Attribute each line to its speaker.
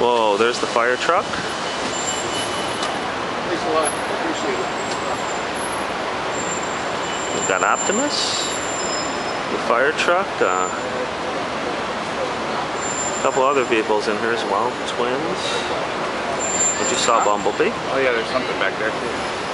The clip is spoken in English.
Speaker 1: Whoa, there's the fire truck.
Speaker 2: Thanks a lot. Appreciate it.
Speaker 1: We've got Optimus, the fire truck, uh, a couple other vehicles in here as well, twins. But you saw Bumblebee.
Speaker 3: Oh yeah, there's something back there too.